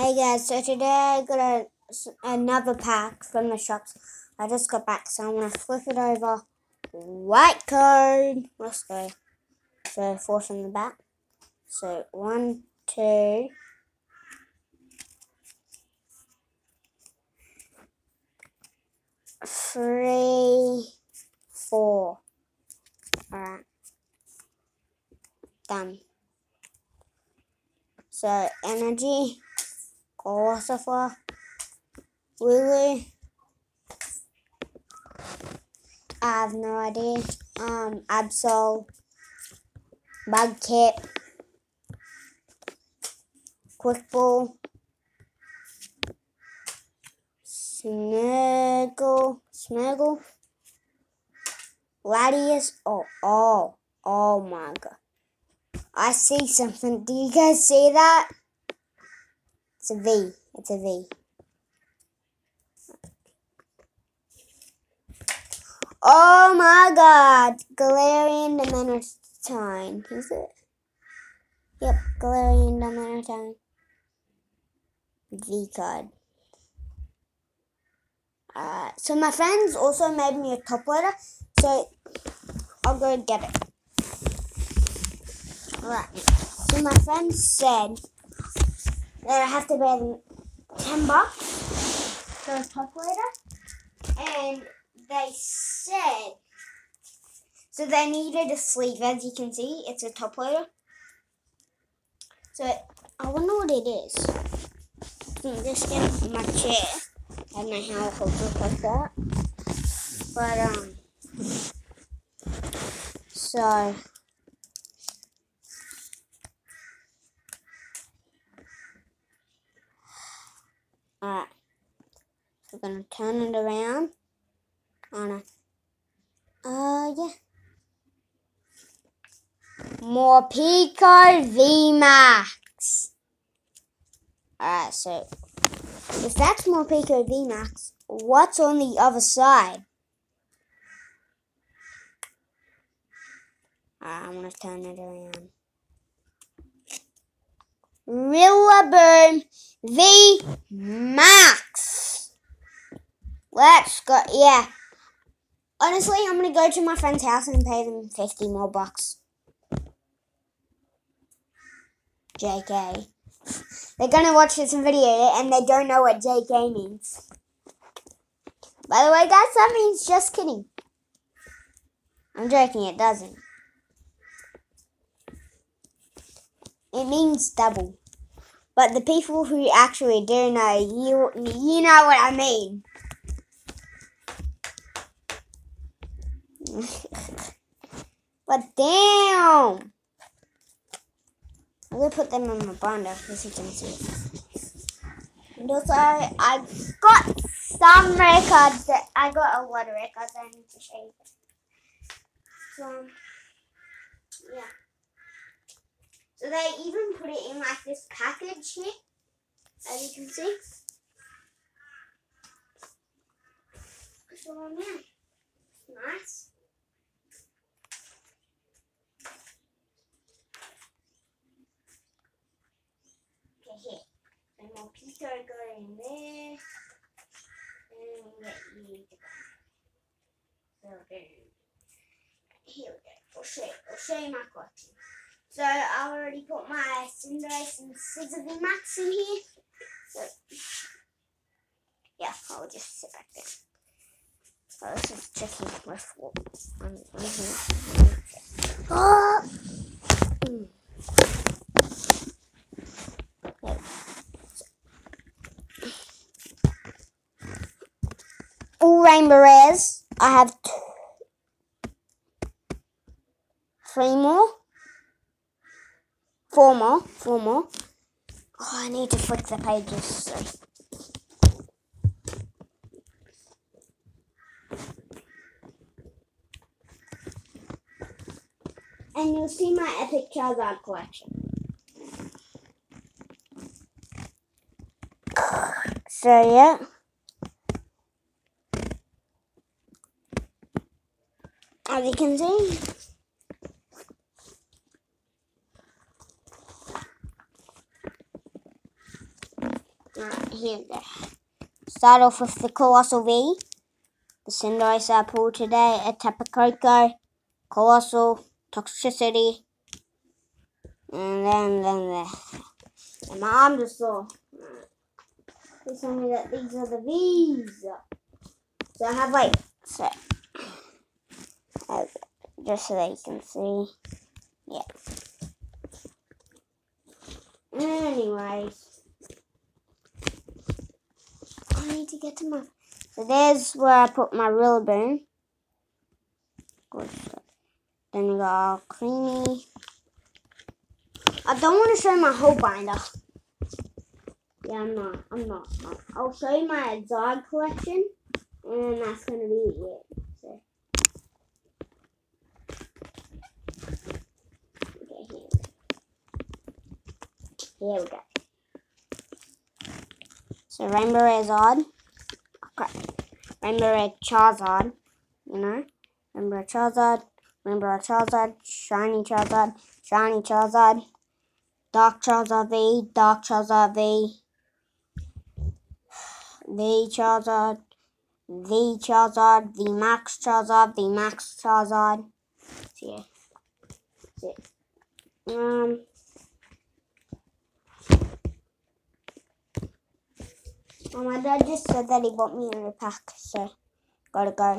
Hey guys, so today I got a, another pack from the shops. I just got back, so I'm to flip it over. White card. Let's go. So four from the back. So one, two, three, four. Alright. Done. So energy. Philosopher, Lulu. I have no idea. Um, Absol, Mudkip, Quickball, Snuggle, Snuggle, Gladius. Oh, oh, oh my god. I see something. Do you guys see that? It's a V. It's a V. Oh my god! Galarian Dimension. Is it? Yep, Galarian Dimension. V card. Uh, so my friends also made me a top loader, so I'll go get it. Alright, so my friend said then I have to pay 10 bucks for a top loader. And they said, so they needed a sleeve. As you can see, it's a top loader. So I wonder what it is. I'm just getting my chair. I don't know how I'll hold it like that. But, um, so Alright. So we're going to turn it around. On a, uh, yeah. Morpeko VMAX. Alright, so if that's Morpeko VMAX, what's on the other side? Alright, I'm to turn it around. Rillaboom V Max. Let's go. Yeah. Honestly, I'm to go to my friend's house and pay them 50 more bucks. JK. They're to watch this video and they don't know what JK means. By the way, guys, that means just kidding. I'm joking, it doesn't. It means double. But the people who actually do know, you you know what I mean. but damn! I'm gonna put them in my binder as you can see. And also, I got some records that I got a lot of records I need to show you. So, yeah. So they even put it in like this package here, as you can see. So yeah, nice. Okay, here. Some more Pico go in there. And get you to go. So here we go. I'll show you, I'll show you my collection. So I already put my Cinderace and Scizor Max in here. So yeah, I'll just sit back there. So this is what I'm using. Oh! Mm. All rainbow rares. I have two, three more. Four more. Four more. Oh, I need to flick the pages. So. And you'll see my epic Charizard collection. So, yeah. As you can see, Here. Start off with the Coalossal V. The Cinderace I pulled today, a Tapu Koko, Coalossal, Toxtricity, and then, then the, and my arm just saw. They told me that these are the V's. So I have like, so, oh, just so that you can see. Yeah. Anyways. I need to get to my... So there's where I put my Rillaboom. Then we got our creamy. I don't want to show my whole binder. Yeah, I'm not. I'm not. I'll show you my dog collection, and that's gonna be it. So. Okay, here. Here we go. So Rainbow Red Okay. Rainbow Red Charizard. You know? Rainbow Charizard. Rainbow Charizard. Shiny Charizard. Shiny Charizard. Dark Charizard V. Dark Charizard V. V Charizard. V Charizard. V Max Charizard. V Max Charizard. So yeah. Um My dad just said that he bought me a pack, so gotta go.